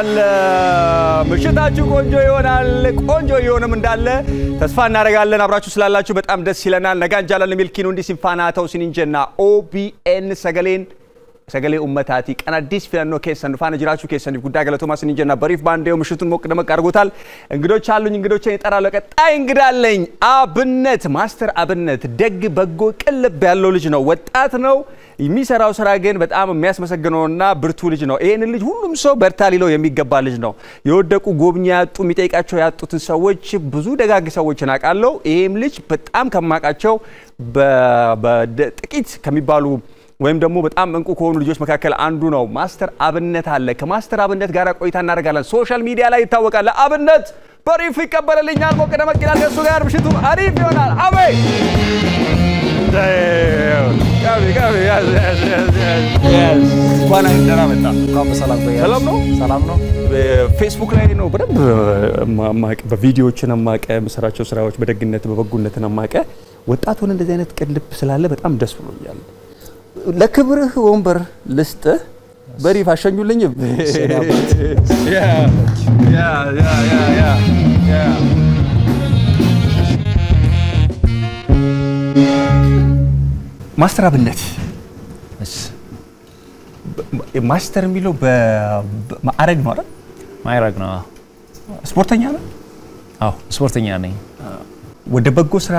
ብለናል። ምሽታችሁ ቆንጆ ይሆናል። ቆንጆ እየሆነም እንዳለ ተስፋ እናደርጋለን። አብራችሁ ስላላችሁ በጣም ደስ ይለናል። ነጋን ጃላለ ሚልኪኑ እንዲ ሲንፋና ተው ሲኒንጀና ኦቢኤን ሰገሌን ሰገሌ ኡመታቲ ቀን አዲስ ፊለኖ ኬሰን ፋነ ጅራችሁ ኬሰን ጉዳይ ገለቶማ ሲኒንጀና በሪፍ ባንዴው ምሽቱን ሞቅ ደመቅ አድርጎታል። እንግዶች አሉኝ። እንግዶችን ይጠራለሁ። ቀጣይ እንግዳ አብነት ማስተር አብነት ደግ በጎ ቅልብ ያለው ልጅ ነው። ወጣት ነው። የሚሰራው ስራ ግን በጣም የሚያስመሰግነውና ብርቱ ልጅ ነው። ይህንን ልጅ ሁሉም ሰው በርታ ሊለው የሚገባ ልጅ ነው። የወደቁ ጎብኚ ያጡ የሚጠይቃቸው ያጡትን ሰዎች ብዙ ደጋግ ሰዎችን አውቃለሁ። ይህም ልጅ በጣም ከማውቃቸው ጥቂት ከሚባሉ ወይም ደግሞ በጣም እንቁ ከሆኑ ልጆች መካከል አንዱ ነው። ማስተር አብነት አለ። ከማስተር አብነት ጋር ቆይታ እናደርጋለን። social media ላይ ይታወቃል። አብነት በሪፍ ይቀበልልኛል። ሞቅ ደመቅ ይላል። ከእሱ ጋር ምሽቱ አሪፍ ይሆናል። አበይ ሰላም ነው። ሰላም ነው። ፌስቡክ ላይ ነው በደንብ ማቀ በቪዲዮዎችን አማቀ የምሰራቸው ስራዎች በደግነት በበጎነትን አማቀ ወጣት ሆነ እንደዚህ አይነት ቅልብ ስላለ በጣም ደስ ብሎኛል። ለክብርህ ወንበር ልስጥህ። በሪፍ አሸኙልኝም። ማስተር አብነት ማስተር የሚለው በማዕረግ ነው አይደል? ማዕረግ ነው። ስፖርተኛ ነው። አዎ ስፖርተኛ ነኝ። ወደ በጎ ስራ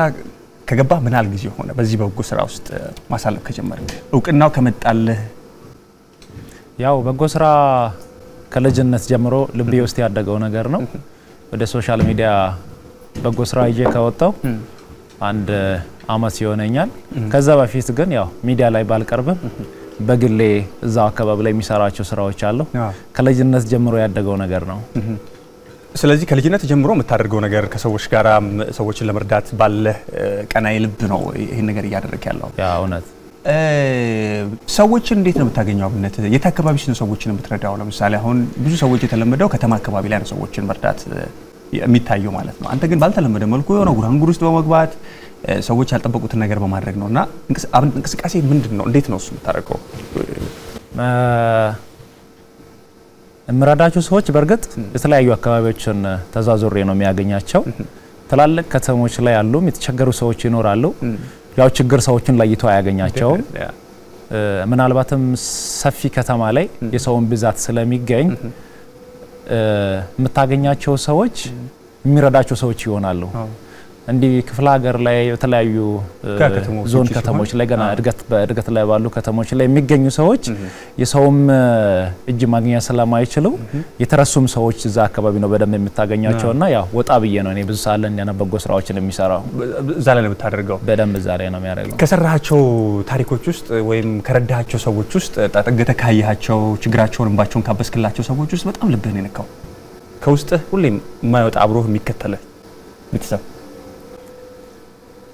ከገባ ምን ያህል ጊዜ ሆነ? በዚህ በጎ ስራ ውስጥ ማሳለፍ ከጀመርክ እውቅናው ከመጣልህ? ያው በጎ ስራ ከልጅነት ጀምሮ ልቤ ውስጥ ያደገው ነገር ነው። ወደ social media በጎ ስራ ይዤ ከወጣው አንድ አመት ይሆነኛል። ከዛ በፊት ግን ያው ሚዲያ ላይ ባልቀርብም በግሌ እዛው አካባቢ ላይ የሚሰራቸው ስራዎች አሉ። ከልጅነት ጀምሮ ያደገው ነገር ነው። ስለዚህ ከልጅነት ጀምሮ የምታደርገው ነገር ከሰዎች ጋር ሰዎችን ለመርዳት ባለህ ቀናይ ልብ ነው ይህን ነገር እያደረግ ያለው። እውነት። ሰዎችን እንዴት ነው የምታገኘው? አብነት የት አካባቢ ነው ሰዎችን የምትረዳው? ለምሳሌ አሁን ብዙ ሰዎች የተለመደው ከተማ አካባቢ ላይ ነው ሰዎችን መርዳት የሚታየው ማለት ነው። አንተ ግን ባልተለመደ መልኩ የሆነ ጉራንጉር ውስጥ በመግባት ሰዎች ያልጠበቁትን ነገር በማድረግ ነው እና እንቅስቃሴ ምንድን ነው? እንዴት ነው እሱ የምታደርገው? የምረዳቸው ሰዎች በእርግጥ የተለያዩ አካባቢዎችን ተዛዙሬ ነው የሚያገኛቸው። ትላልቅ ከተሞች ላይ ያሉም የተቸገሩ ሰዎች ይኖራሉ። ያው ችግር ሰዎችን ለይቶ አያገኛቸውም። ምናልባትም ሰፊ ከተማ ላይ የሰውን ብዛት ስለሚገኝ የምታገኛቸው ሰዎች የሚረዳቸው ሰዎች ይሆናሉ። እንዲህ ክፍለ ሀገር ላይ የተለያዩ ዞን ከተሞች ላይ ገና በእድገት ላይ ባሉ ከተሞች ላይ የሚገኙ ሰዎች የሰውም እጅ ማግኘት ስለማይችሉ የተረሱም ሰዎች እዛ አካባቢ ነው በደንብ የምታገኛቸው እና ያው ወጣ ብዬ ነው እኔ ብዙ ሳለ እንዲያነ በጎ ስራዎችን የሚሰራው። እዛ ላይ ነው የምታደርገው። በደንብ እዛ ላይ ነው የሚያደርገው። ከሰራሃቸው ታሪኮች ውስጥ ወይም ከረዳሃቸው ሰዎች ውስጥ ጠጥገተ ካያቸው ችግራቸውን እንባቸውን ካበስክላቸው ሰዎች ውስጥ በጣም ልብህን የነካው። ከውስጥህ ሁሌም የማይወጣ አብሮህ የሚከተልህ ቤተሰብ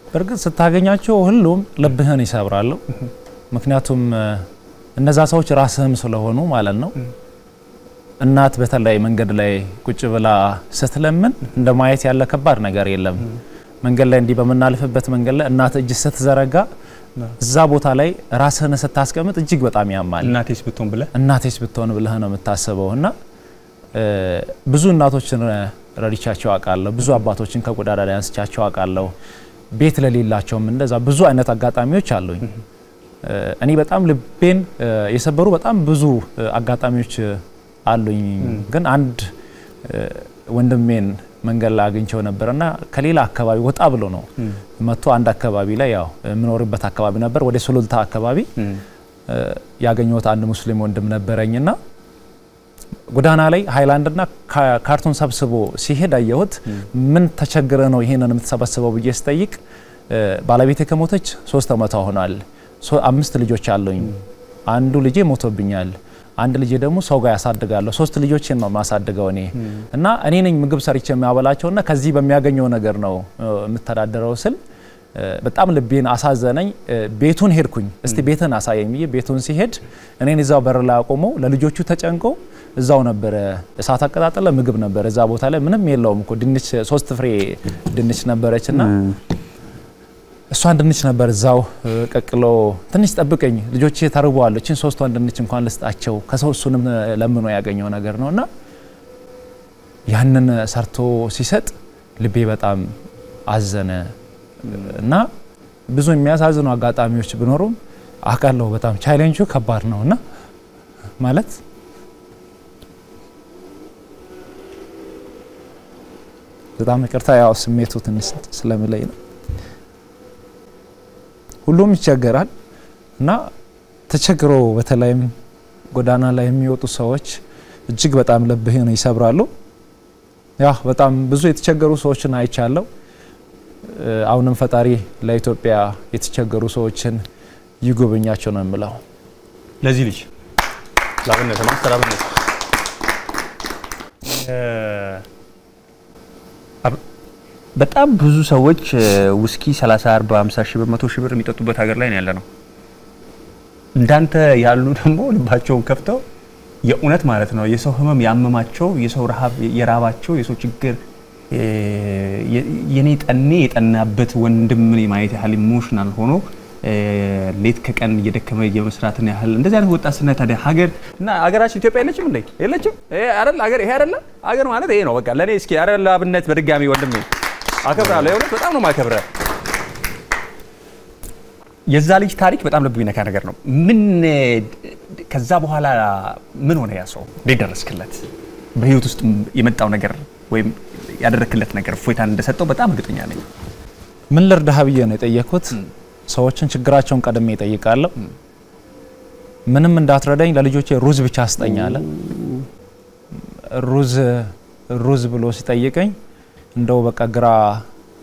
በእርግጥ ስታገኛቸው ሁሉም ልብህን ይሰብራሉ። ምክንያቱም እነዛ ሰዎች ራስህም ስለሆኑ ማለት ነው። እናት በተለይ መንገድ ላይ ቁጭ ብላ ስትለምን እንደ ማየት ያለ ከባድ ነገር የለም። መንገድ ላይ እንዲህ በምናልፍበት መንገድ ላይ እናት እጅ ስትዘረጋ እዛ ቦታ ላይ ራስህን ስታስቀምጥ እጅግ በጣም ያማል። እናቴስ ብትሆን ብለህ እናቴስ ብትሆን ብለህ ነው የምታስበው እና ብዙ እናቶችን ረድቻቸው አውቃለሁ። ብዙ አባቶችን ከጎዳና ላይ አንስቻቸው አውቃለሁ። ቤት ለሌላቸውም እንደዛ ብዙ አይነት አጋጣሚዎች አሉኝ። እኔ በጣም ልቤን የሰበሩ በጣም ብዙ አጋጣሚዎች አሉኝ። ግን አንድ ወንድሜን መንገድ ላይ አግኝቸው ነበርና ከሌላ አካባቢ ወጣ ብሎ ነው መጥቶ አንድ አካባቢ ላይ ያው የምኖርበት አካባቢ ነበር፣ ወደ ሱሉልታ አካባቢ ያገኘሁት አንድ ሙስሊም ወንድም ነበረኝና ጎዳና ላይ ሃይላንድና ካርቶን ሰብስቦ ሲሄድ አየሁት። ምን ተቸግረ ነው ይሄንን የምትሰበስበው ብዬ ስጠይቅ ባለቤቴ ከሞተች ሶስት ዓመቷ ሆኗል። አምስት ልጆች አሉኝ። አንዱ ልጄ ሞቶብኛል። አንድ ልጄ ደግሞ ሰው ጋር ያሳድጋለሁ። ሶስት ልጆችን ነው ማሳድገው እኔ እና እኔ ነኝ ምግብ ሰርቼ የሚያበላቸውና ከዚህ በሚያገኘው ነገር ነው የምተዳደረው ስል በጣም ልቤን አሳዘነኝ። ቤቱን ሄድኩኝ። እስቲ ቤትን አሳየኝ ብዬ ቤቱን ሲሄድ እኔን እዛው በር ላይ አቆመው ለልጆቹ ተጨንቀው እዛው ነበረ። እሳት አቀጣጠለ ምግብ ነበረ። እዛ ቦታ ላይ ምንም የለውም እኮ። ድንች ሶስት ፍሬ ድንች ነበረች እና እሷን ድንች ነበር እዛው ቀቅሎ ትንሽ ጠብቀኝ። ልጆቼ ተርበዋል፣ እችን ሶስቷን ድንች እንኳን ልስጣቸው። ከሰው እሱንም ለምኖ ያገኘው ነገር ነው እና ያንን ሰርቶ ሲሰጥ ልቤ በጣም አዘነ እና ብዙ የሚያሳዝኑ አጋጣሚዎች ቢኖሩም አውቃለሁ። በጣም ቻሌንጁ ከባድ ነው እና ማለት በጣም ይቅርታ ያው ስሜቱ ትንሽ ስለሚለይ ነው። ሁሉም ይቸገራል እና ተቸግሮ በተለይም ጎዳና ላይ የሚወጡ ሰዎች እጅግ በጣም ልብህን ይሰብራሉ። ያ በጣም ብዙ የተቸገሩ ሰዎችን አይቻለሁ። አሁንም ፈጣሪ ለኢትዮጵያ የተቸገሩ ሰዎችን ይጎበኛቸው ነው የምለው። ለዚህ ልጅ ላብነት ማስተር አብነት በጣም ብዙ ሰዎች ውስኪ 30፣ 40፣ 50 ሺህ ብር፣ 100 ሺህ ብር የሚጠጡበት ሀገር ላይ ነው ያለ ነው። እንዳንተ ያሉ ደግሞ ልባቸውን ከፍተው የእውነት ማለት ነው የሰው ህመም ያመማቸው የሰው ረሃብ የራባቸው የሰው ችግር የኔ ጠኔ የጠናበት ወንድምን የማየት ያህል emotional ሆኖ ሌት ከቀን እየደከመ የመስራትን ያህል እንደዚህ አይነት ወጣት ስናይ ታዲያ ሀገር እና ሀገራችን ኢትዮጵያ የለችም እንዴ? የለችም? ይሄ አይደል ሀገር ይሄ አይደለ ሀገር ማለት ይሄ ነው። በቃ ለኔ እስኪ አይደል አብነት በድጋሚ ወንድሜ አከብራለሁ። የእውነት በጣም ነው ማከብረ የዛ ልጅ ታሪክ በጣም ልብ የሚነካ ነገር ነው። ምን ከዛ በኋላ ምን ሆነ? ያ ሰው እንዴት ደረስክለት? በህይወት ውስጥ የመጣው ነገር ወይም ያደረክለት ነገር እፎይታን እንደሰጠው በጣም እርግጠኛ ነኝ። ምን ልርዳህ ብዬ ነው የጠየኩት። ሰዎችን ችግራቸውን ቀድሜ እጠይቃለሁ። ምንም እንዳትረዳኝ ለልጆቼ ሩዝ ብቻ አለ። ሩዝ ሩዝ ብሎ ሲጠይቀኝ እንደው በቃ ግራ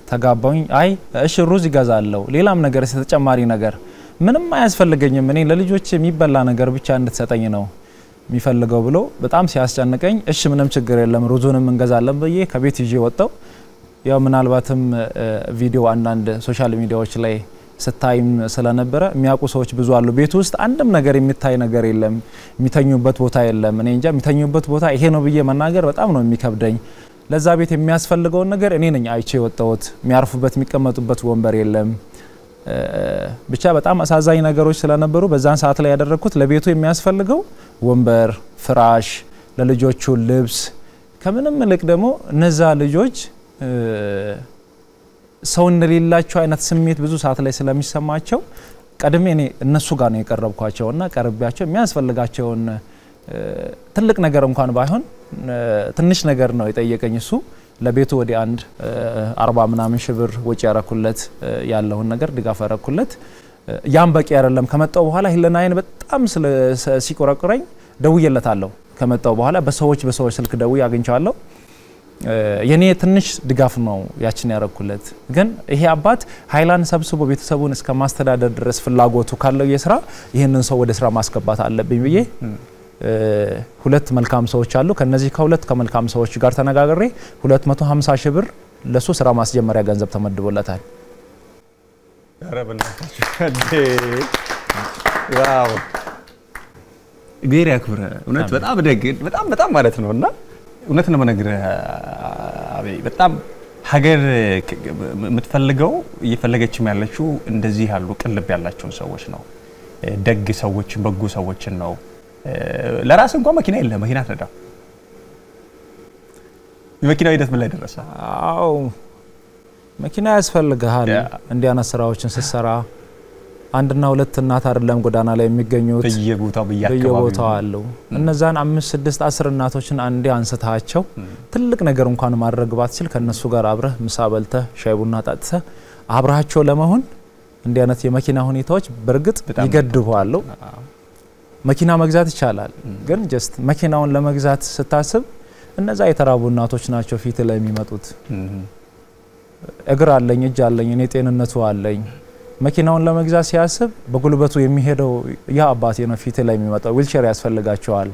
ተጋባኝ። አይ እሺ ሩዝ ይገዛለሁ፣ ሌላም ነገር ተጨማሪ ነገር ምንም አያስፈልገኝም፣ እኔ ለልጆች የሚበላ ነገር ብቻ እንድትሰጠኝ ነው የሚፈልገው ብሎ በጣም ሲያስጨንቀኝ፣ እሺ ምንም ችግር የለም ሩዙንም እንገዛለን ብዬ ከቤት ይዤ ወጣው። ያው ምናልባትም ቪዲዮ አንዳንድ social media ዎች ላይ ስታይም ስለነበረ የሚያውቁ ሰዎች ብዙ አሉ። ቤት ውስጥ አንድም ነገር የሚታይ ነገር የለም፣ የሚተኙበት ቦታ የለም። እኔ እንጃ የሚተኙበት ቦታ ይሄ ነው ብዬ መናገር በጣም ነው የሚከብደኝ። ለዛ ቤት የሚያስፈልገውን ነገር እኔ ነኝ አይቼ የወጣሁት። የሚያርፉበት የሚቀመጡበት ወንበር የለም። ብቻ በጣም አሳዛኝ ነገሮች ስለነበሩ በዛን ሰዓት ላይ ያደረግኩት ለቤቱ የሚያስፈልገው ወንበር፣ ፍራሽ፣ ለልጆቹ ልብስ፣ ከምንም ይልቅ ደግሞ እነዛ ልጆች ሰው እንደሌላቸው አይነት ስሜት ብዙ ሰዓት ላይ ስለሚሰማቸው ቀድሜ እኔ እነሱ ጋር ነው የቀረብኳቸው እና ቀርቢያቸው የሚያስፈልጋቸውን ትልቅ ነገር እንኳን ባይሆን ትንሽ ነገር ነው የጠየቀኝ እሱ ለቤቱ ወደ አንድ አርባ ምናምን ሺህ ብር ወጪ ያረኩለት ያለውን ነገር ድጋፍ ያረኩለት። ያም በቂ አይደለም። ከመጣው በኋላ ህልናዬን በጣም ሲቆረቁረኝ ደውዬለታለሁ። ከመጣው በኋላ በሰዎች በሰዎች ስልክ ደውዬ አግኝቼዋለሁ። የኔ ትንሽ ድጋፍ ነው ያችን ያረኩለት። ግን ይሄ አባት ሀይላን ሰብስቦ ቤተሰቡን እስከ ማስተዳደር ድረስ ፍላጎቱ ካለው የስራ ይህንን ሰው ወደ ስራ ማስገባት አለብኝ ብዬ ሁለት መልካም ሰዎች አሉ። ከነዚህ ከሁለት ከመልካም ሰዎች ጋር ተነጋግሬ 250 ሺህ ብር ለሱ ስራ ማስጀመሪያ ገንዘብ ተመድቦለታል። እግዚአብሔር ያክብረ እውነት በጣም ደግ በጣም በጣም ማለት ነው እና እውነት ነው የምነግርህ አቤ በጣም ሀገር የምትፈልገው እየፈለገችም ያለችው እንደዚህ ያሉ ቅን ልብ ያላቸውን ሰዎች ነው። ደግ ሰዎችን በጎ ሰዎችን ነው። ለራስ እንኳን መኪና የለ መኪና አትነዳም። የመኪናው ሂደት ምን ላይ ደረሰ? አዎ መኪና ያስፈልግሃል። እንዲህ አይነት ስራዎችን ስትሰራ አንድና ሁለት እናት አይደለም ጎዳና ላይ የሚገኙት በየቦታው በየቦታው አሉ። እነዛን አምስት ስድስት አስር እናቶችን አንዴ አንስታቸው ትልቅ ነገር እንኳን ማድረግ ባትችል ከእነሱ ጋር አብረህ ምሳ በልተህ ሻይ ቡና ጠጥተህ አብረሃቸው ለመሆን እንዲህ አይነት የመኪና ሁኔታዎች በእርግጥ ይገድቧሉ። መኪና መግዛት ይቻላል፣ ግን just መኪናውን ለመግዛት ስታስብ እነዛ የተራቡ እናቶች ናቸው ፊት ላይ የሚመጡት። እግር አለኝ እጅ አለኝ እኔ ጤንነቱ አለኝ መኪናውን ለመግዛት ሲያስብ በጉልበቱ የሚሄደው ያ አባቴ ነው ፊት ላይ የሚመጣው። ዊልቸር ያስፈልጋቸዋል።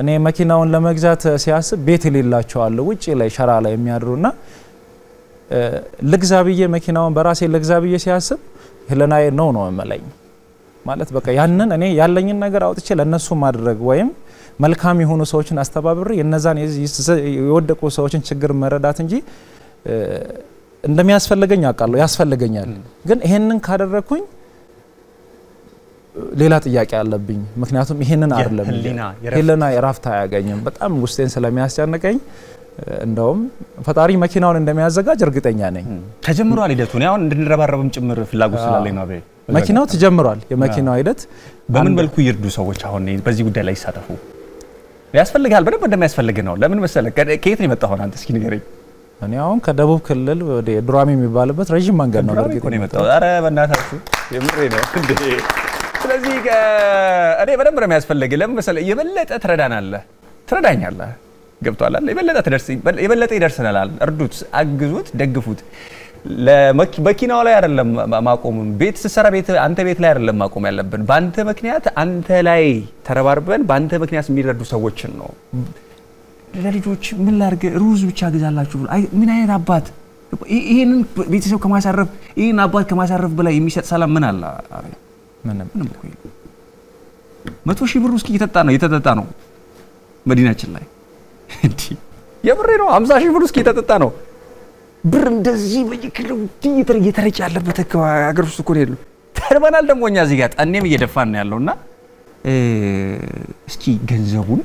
እኔ መኪናውን ለመግዛት ሲያስብ ቤት የሌላቸዋል ውጭ ላይ ሸራ ላይ የሚያድሩና ልግዛ ብዬ መኪናውን በራሴ ልግዛ ብዬ ሲያስብ ህልናዬ ነው ነው መለኝ ማለት በቃ ያንን እኔ ያለኝን ነገር አውጥቼ ለነሱ ማድረግ ወይም መልካም የሆኑ ሰዎችን አስተባብሬ የነዛን የወደቁ ሰዎችን ችግር መረዳት እንጂ እንደሚያስፈልገኝ አውቃለሁ፣ ያስፈልገኛል። ግን ይሄንን ካደረግኩኝ ሌላ ጥያቄ አለብኝ። ምክንያቱም ይሄንን አይደለም ሄለና የራፍት አያገኝም። በጣም ውስጤን ስለሚያስጨንቀኝ እንደውም ፈጣሪ መኪናውን እንደሚያዘጋጅ እርግጠኛ ነኝ። ተጀምሯል ሂደቱ። እኔ አሁን እንድንረባረብም ጭምር ፍላጎት ስላለኝ ነው። መኪናው ተጀምሯል። የመኪናው ሂደት በምን መልኩ ይርዱ ሰዎች አሁን በዚህ ጉዳይ ላይ ይሳተፉ? ያስፈልጋል፣ በደንብ እንደሚያስፈልግ ነው። ለምን መሰለህ? ከየት ነው? አሁን አንተ እስኪ ንገረኝ። እኔ አሁን ከደቡብ ክልል ወደ ዱራሜ የሚባልበት ረዥም መንገድ ነው። ዱራሜ ነው የመጣው። ኧረ በእናታችሁ የምሬ ነው እንዴ! ስለዚህ እኔ በደንብ ነው የሚያስፈልግ። ለምን መሰለህ? የበለጠ ትረዳናለህ፣ ትረዳኛለህ። አይደል? የበለጠ ትደርስ የበለጠ ይደርሰናል። እርዱት፣ አግዙት፣ ደግፉት። መኪናው ላይ አይደለም ማ- ማቆሙን ቤት ስትሰራ ቤት አንተ ቤት ላይ አይደለም ማቆም ያለብን። በአንተ ምክንያት አንተ ላይ ተረባርበን በአንተ ምክንያት የሚረዱ ሰዎችን ነው ለልጆች ምን ላድርግ ሩዝ ብቻ ግዛላችሁ ብሎ ምን አይነት አባት ይህ- ይህንን ቤተሰብ ከማሳረፍ ይህን አባት ከማሳረፍ በላይ የሚሰጥ ሰላም ምን አለ? መቶ ሺህ ብር ውስጥ እየጠጣ ነው እየተጠጣ ነው መዲናችን ላይ የብሬ ነው። ሀምሳ ሺህ ብር ውስጥ እየተጠጣ ነው ብር እንደዚህ በየክልሉ እየተረ- እየተረጨ ያለበት ሀገር ውስጥ እኮ ያለው። ተርበናል ደግሞ እኛ እዚህ ጋር ጠኔም እየደፋን ነው ያለው እና እስኪ ገንዘቡን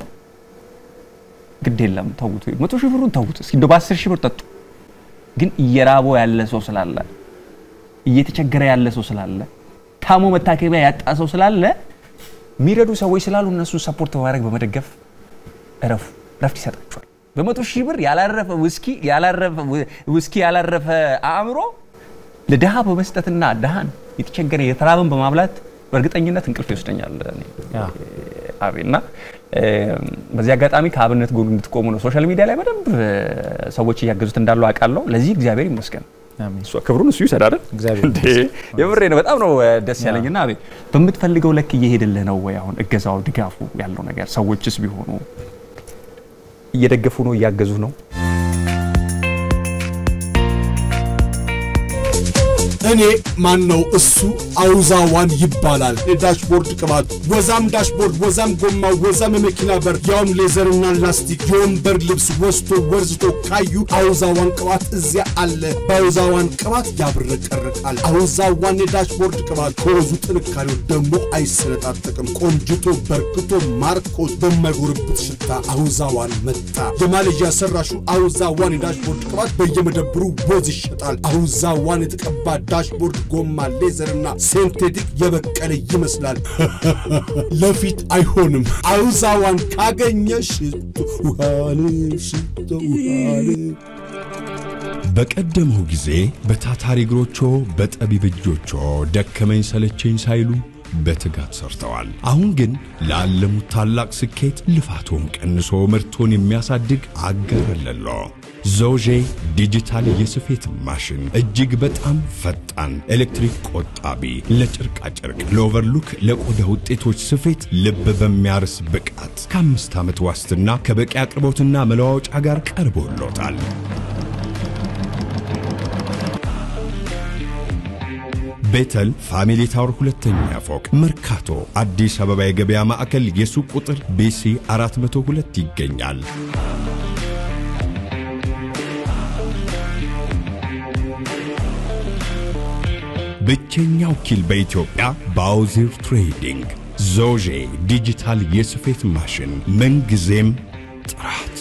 ግድ የለም ተውት፣ መቶ ሺህ ብሩን ተውት። እስኪ እንደው በአስር ሺህ ብር ጠጡ። ግን እየራበው ያለ ሰው ስላለ እየተቸገረ ያለ ሰው ስላለ ታሞ መታከሚያ ያጣ ሰው ስላለ የሚረዱ ሰዎች ስላሉ እነሱን support በማድረግ በመደገፍ እረፉ፣ ረፍት ይሰጣቸዋል። በመቶ ሺህ ብር ያላረፈ ውስኪ ያላረፈ ውስኪ ያላረፈ አእምሮ ለድሃ በመስጠትና ድሃን የተቸገረ የተራበን በማብላት በእርግጠኝነት እንቅልፍ ይወስደኛል እ፣ በዚህ አጋጣሚ ከአብነት ጎን እንድትቆሙ ነው። social media ላይ በደንብ ሰዎች እያገዙት እንዳሉ አውቃለሁ። ለዚህ እግዚአብሔር ይመስገን። ክብሩን እሱ ይውሰድ አይደል? እግዚአብሔር እንዴ የምሬ ነው። በጣም ነው ደስ ያለኝና አቤል በምትፈልገው ልክ እየሄደልህ ነው ወይ? አሁን እገዛው ድጋፉ ያለው ነገር ሰዎችስ ቢሆኑ እየደገፉ ነው እያገዙ ነው? እኔ ማን ነው እሱ? አውዛዋን ይባላል። የ dashboard ቅባት፣ ወዛም dashboard፣ ወዛም ጎማ፣ ወዛም የመኪና በር፣ ያውም leather ና ላስቲክ፣ የወንበር ልብስ ወዝቶ ወርዝቶ ካዩ አውዛዋን ቅባት እዚያ አለ። በአውዛዋን ቅባት ያብረቀርቃል። አውዛዋን የ dashboard ቅባት ከወዙ ጥንካሬው ደግሞ አይሰነጣጠቅም። ቆንጅቶ በርክቶ ማርኮት በማይጎርብት ሽታ አውዛዋን መጣ። የማሌዥያ ሰራሹ አውዛዋን የ dashboard ቅባት በየመደብሩ ወዝ ይሸጣል። አውዛዋን የተቀባ dashboard ጎማ፣ leather ና synthetic የበቀለ ይመስላል። ለፊት አይሆንም። አውዛዋን ካገኘ ሽቶ ውሃን ሽቶ ውሃን በቀደመው ጊዜ በታታሪ እግሮቾ በጠቢብ እጆቾ ደከመኝ ሰለቸኝ ሳይሉ በትጋት ሰርተዋል። አሁን ግን ላለሙት ታላቅ ስኬት ልፋቶም ቀንሶ ምርቶን የሚያሳድግ አጋር አለሎ። ዞዤ ዲጂታል የስፌት ማሽን እጅግ በጣም ፈጣን፣ ኤሌክትሪክ ቆጣቢ፣ ለጨርቃጨርቅ፣ ለ overlock፣ ለቆዳ ውጤቶች ስፌት ልብ በሚያርስ ብቃት ከአምስት ዓመት ዋስትና ከበቂ አቅርቦትና መለዋወጫ ጋር ቀርቦሎታል። ቤተል ፋሚሊ ታወር ሁለተኛ ፎቅ መርካቶ አዲስ አበባ የገበያ ማዕከል የሱቅ ቁጥር BC 402 ይገኛል። ብቸኛው ወኪል በኢትዮጵያ ባውዚር ትሬዲንግ ዞዤ ዲጂታል የስፌት ማሽን ምንጊዜም ጥራት።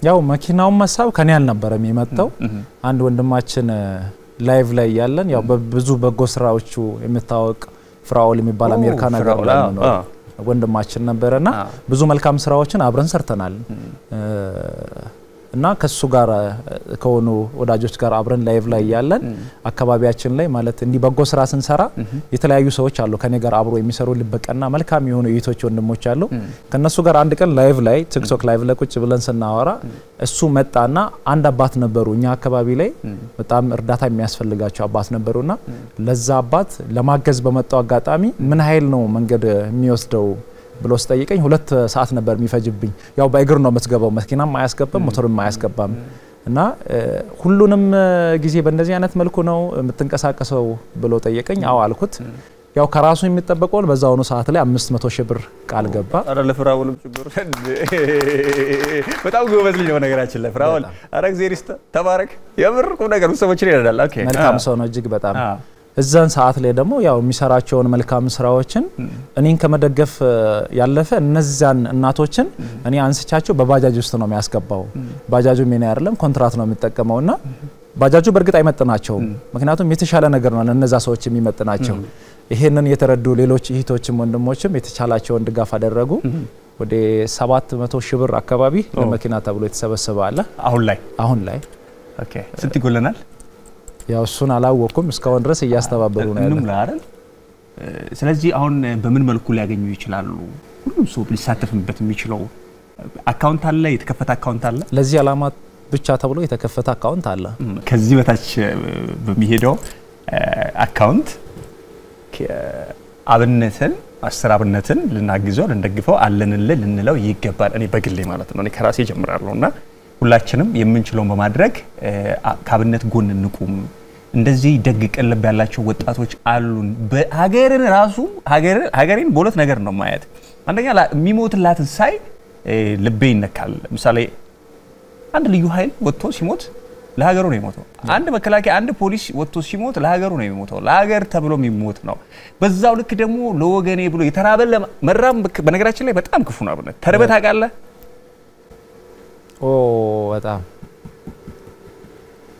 ያው መኪናውን መሳብ ከኔ አልነበረም የመጣው። አንድ ወንድማችን ላይቭ ላይ ያለን ያው በብዙ በጎ ስራዎቹ የሚታወቅ ፍራኦል የሚባል አሜሪካን ሀገር ወንድማችን ነበረና ብዙ መልካም ስራዎችን አብረን ሰርተናል እና ከሱ ጋር ከሆኑ ወዳጆች ጋር አብረን ላይቭ ላይ ያለን አካባቢያችን ላይ ማለት እንዲህ በጎ ስራ ስንሰራ የተለያዩ ሰዎች አሉ ከኔ ጋር አብሮ የሚሰሩ ልበቀና መልካም የሆኑ እህቶች ወንድሞች አሉ። ከነሱ ጋር አንድ ቀን live ላይ ቲክቶክ live ላይ ቁጭ ብለን ስናወራ እሱ መጣና አንድ አባት ነበሩ እኛ አካባቢ ላይ በጣም እርዳታ የሚያስፈልጋቸው አባት ነበሩና ለዛ አባት ለማገዝ በመጣው አጋጣሚ ምን ኃይል ነው መንገድ የሚወስደው ብሎ ስጠይቀኝ ሁለት ሰዓት ነበር የሚፈጅብኝ። ያው በእግር ነው የምትገባው፣ መኪናም አያስገባም፣ ሞተርም አያስገባም። እና ሁሉንም ጊዜ በእንደዚህ አይነት መልኩ ነው የምትንቀሳቀሰው ብሎ ጠየቀኝ። አዎ አልኩት። ያው ከራሱ የሚጠበቀውን በዛውኑ ሰዓት ላይ 500 ሺህ ብር ቃል ገባ። አረ ለፍራኦልም ችግር በጣም ጎበዝ ልጅ ነው። ነገራችን ላይ ፍራኦል አረ እግዚአብሔር ይስጥህ ተባረክ። የምር ቁም ነገር ሰዎችን ይረዳል። okay መልካም ሰው ነው እጅግ በጣም እዛን ሰዓት ላይ ደግሞ ያው የሚሰራቸውን መልካም ስራዎችን እኔን ከመደገፍ ያለፈ እነዚያን እናቶችን እኔ አንስቻቸው በባጃጅ ውስጥ ነው የሚያስገባው። ባጃጁ ሜና አይደለም ኮንትራት ነው የሚጠቀመው እና ባጃጁ በእርግጥ አይመጥናቸውም። ምክንያቱም የተሻለ ነገር ነው ለእነዛ ሰዎች የሚመጥናቸው። ይሄንን የተረዱ ሌሎች እህቶችም ወንድሞችም የተቻላቸውን ድጋፍ አደረጉ። ወደ 700 ሺህ ብር አካባቢ ለመኪና ተብሎ የተሰበሰበ አለ። አሁን ላይ አሁን ላይ okay ስንት ይጎለናል? ያው እሱን አላወቅኩም። እስካሁን ድረስ እያስተባበሩ ነው እንምላ አይደል? ስለዚህ አሁን በምን መልኩ ሊያገኙ ይችላሉ? ሁሉም ሰው ሊሳተፍበት የሚችለው account አለ፣ የተከፈተ account አለ። ለዚህ ዓላማ ብቻ ተብሎ የተከፈተ account አለ። ከዚህ በታች በሚሄደው account አብነትን አስር አብነትን ልናግዘው ልንደግፈው አለንልን ልንለው ይገባል። እኔ በግሌ ማለት ነው። እኔ ከራሴ ጀምራለሁ እና ሁላችንም የምንችለውን በማድረግ ከአብነት ጎን እንቁም። እንደዚህ ደግ ቀለብ ያላቸው ወጣቶች አሉን። በሀገርን ራሱ ሀገሬን በሁለት ነገር ነው ማየት። አንደኛ የሚሞትላትን ሳይ ልቤ ይነካል። ምሳሌ አንድ ልዩ ኃይል ወጥቶ ሲሞት ለሀገሩ ነው የሞተው። አንድ መከላከያ፣ አንድ ፖሊስ ወጥቶ ሲሞት ለሀገሩ ነው የሚሞተው። ለሀገር ተብሎ የሚሞት ነው። በዛው ልክ ደግሞ ለወገኔ ብሎ የተራበን መራብ በነገራችን ላይ በጣም ክፉ ነው። ተርበህ ታውቃለህ? ኦ በጣም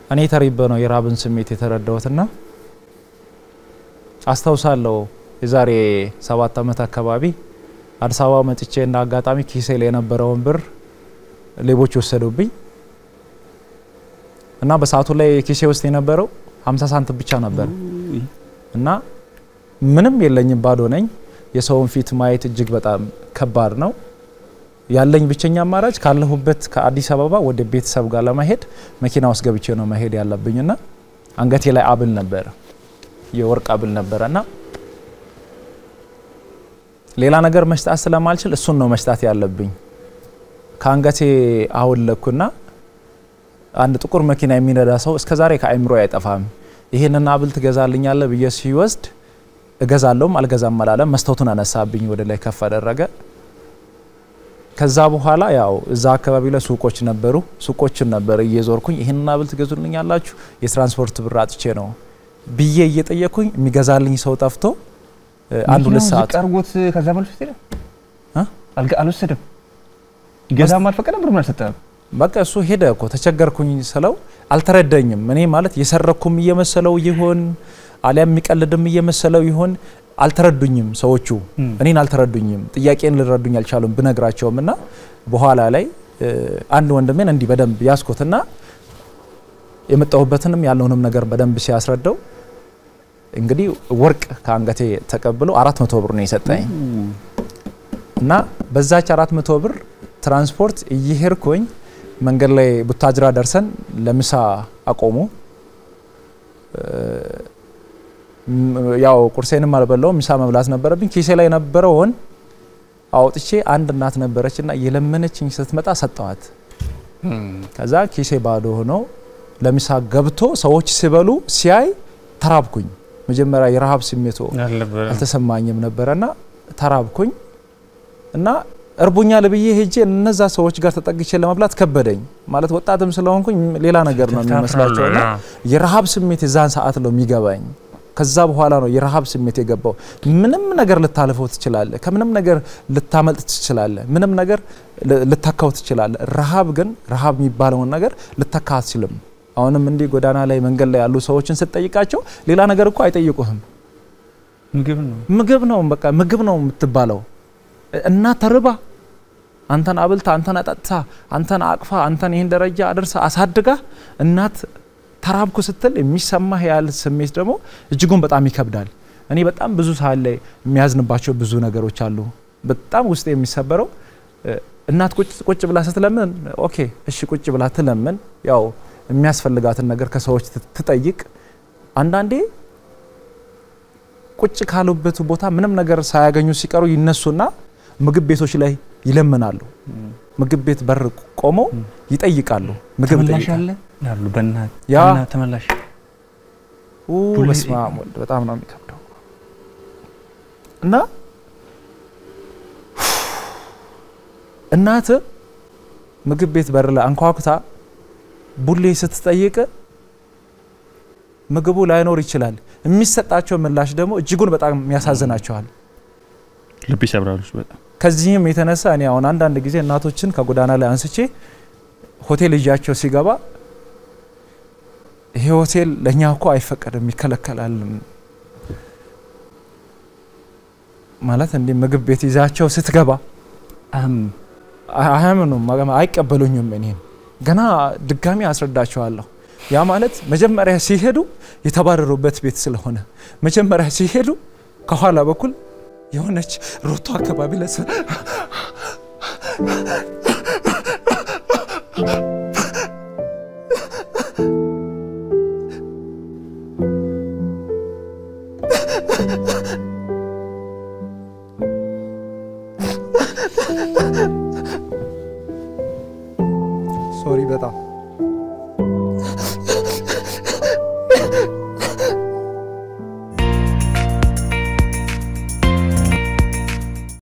እኔ ተሪበ ነው የራብን ስሜት የተረዳሁትና አስታውሳለሁ። የዛሬ ሰባት ዓመት አካባቢ አዲስ አበባ መጥቼ እንደ አጋጣሚ ኪሴ ላይ የነበረውን ብር ሌቦች ወሰዱብኝ እና በሰዓቱ ላይ ኪሴ ውስጥ የነበረው 50 ሳንቲም ብቻ ነበር እና ምንም የለኝም፣ ባዶ ነኝ። የሰውን ፊት ማየት እጅግ በጣም ከባድ ነው። ያለኝ ብቸኛ አማራጭ ካለሁበት ከአዲስ አበባ ወደ ቤተሰብ ጋር ለመሄድ መኪና ውስጥ ገብቼ ነው መሄድ ያለብኝና አንገቴ ላይ አብል ነበረ፣ የወርቅ አብል ነበረና ሌላ ነገር መስጣት ስለማልችል እሱን ነው መስጣት ያለብኝ። ከአንገቴ አወለኩና አንድ ጥቁር መኪና የሚነዳ ሰው እስከ ዛሬ ከአይምሮ አይጠፋም። ይሄንን አብል ትገዛልኛለህ ብዬ ሲወስድ እገዛለሁም አልገዛም አላለም። መስታወቱን አነሳብኝ፣ ወደ ላይ ከፍ አደረገ። ከዛ በኋላ ያው እዛ አካባቢ ላይ ሱቆች ነበሩ። ሱቆችን ነበር እየዞርኩኝ ይህንን አብል ትገዙልኛላችሁ የትራንስፖርት ብር አጥቼ ነው ብዬ እየጠየኩኝ የሚገዛልኝ ሰው ጠፍቶ አንድ ሁለት ሰዓት ቀርቦት ከዛ መልስ ሄደ አልወሰድም ገዛም አልፈቀደም ብርም አልሰጠም። በቃ እሱ ሄደ እኮ ተቸገርኩኝ ስለው አልተረዳኝም። እኔ ማለት የሰረኩም እየመሰለው ይሆን አሊያም የሚቀልድም እየመሰለው ይሆን አልተረዱኝም። ሰዎቹ እኔን አልተረዱኝም። ጥያቄን ልረዱኝ አልቻሉም ብነግራቸውም እና በኋላ ላይ አንድ ወንድሜን እንዲህ በደንብ ያስኩትና የመጣሁበትንም ያለውንም ነገር በደንብ ሲያስረዳው እንግዲህ ወርቅ ከአንገቴ ተቀብሎ አራት መቶ ብር ነው የሰጠኝ እና በዛች አራት መቶ ብር ትራንስፖርት እየሄድኩኝ መንገድ ላይ ቡታጅራ ደርሰን ለምሳ አቆሙ። ያው ቁርሴንም አልበላውም፣ ምሳ መብላት ነበረብኝ። ኪሴ ላይ የነበረውን አውጥቼ አንድ እናት ነበረች እና የለመነችኝ ስትመጣ ሰጠዋት። ከዛ ኪሴ ባዶ ሆኖ ለምሳ ገብቶ ሰዎች ሲበሉ ሲያይ ተራብኩኝ። መጀመሪያ የረሃብ ስሜቱ አልተሰማኝም ነበረና ተራብኩኝ እና እርቦኛል ብዬ ሄጄ እነዛ ሰዎች ጋር ተጠግቼ ለመብላት ከበደኝ። ማለት ወጣትም ስለሆንኩኝ ሌላ ነገር ነው የሚመስላቸው የረሃብ ስሜት የዛን ሰዓት ነው የሚገባኝ። ከዛ በኋላ ነው የረሃብ ስሜት የገባው። ምንም ነገር ልታልፈው ትችላለህ፣ ከምንም ነገር ልታመልጥ ትችላለህ፣ ምንም ነገር ልታካው ትችላለህ። ረሃብ ግን ረሃብ የሚባለውን ነገር ልታካ አትችልም። አሁንም እንዲህ ጎዳና ላይ መንገድ ላይ ያሉ ሰዎችን ስትጠይቃቸው ሌላ ነገር እኮ አይጠይቁህም። ምግብ ነው ምግብ ነው በቃ ምግብ ነው የምትባለው እናት ተርባ አንተን አብልታ አንተን አጠጥታ አንተን አቅፋ አንተን ይህን ደረጃ አድርሳ አሳድጋ እናት ተራብኩ ስትል የሚሰማህ ያህል ስሜት ደግሞ እጅጉን በጣም ይከብዳል። እኔ በጣም ብዙ ሰዓት ላይ የሚያዝንባቸው ብዙ ነገሮች አሉ። በጣም ውስጥ የሚሰበረው እናት ቁጭ ብላ ስትለምን፣ okay እሺ ቁጭ ብላ ትለምን፣ ያው የሚያስፈልጋትን ነገር ከሰዎች ትጠይቅ። አንዳንዴ ቁጭ ካሉበት ቦታ ምንም ነገር ሳያገኙ ሲቀሩ ይነሱና ምግብ ቤቶች ላይ ይለምናሉ። ምግብ ቤት በር ቆመው ይጠይቃሉ። ምግብ ተመላሽ አለ ይላሉ። በእናት ያ ተመላሽ በስመ አብ ወልድ በጣም ነው የሚከብደው። እና እናት ምግብ ቤት በር ላይ አንኳኩታ ቡሌ ስትጠይቅ ምግቡ ላይኖር ይችላል። የሚሰጣቸው ምላሽ ደግሞ እጅጉን በጣም ያሳዝናቸዋል። ልብ ይሰብራሉ በጣም ከዚህም የተነሳ እኔ አሁን አንዳንድ ጊዜ እናቶችን ከጎዳና ላይ አንስቼ ሆቴል ልጃቸው ሲገባ ይሄ ሆቴል ለእኛ እኮ አይፈቀድም ይከለከላል ማለት እንዲህ ምግብ ቤት ይዛቸው ስትገባ አያምኑም፣ አይቀበሉኝም። እኔን ገና ድጋሚ አስረዳቸዋለሁ። ያ ማለት መጀመሪያ ሲሄዱ የተባረሩበት ቤት ስለሆነ መጀመሪያ ሲሄዱ ከኋላ በኩል የሆነች ሮቶ አካባቢ ለስ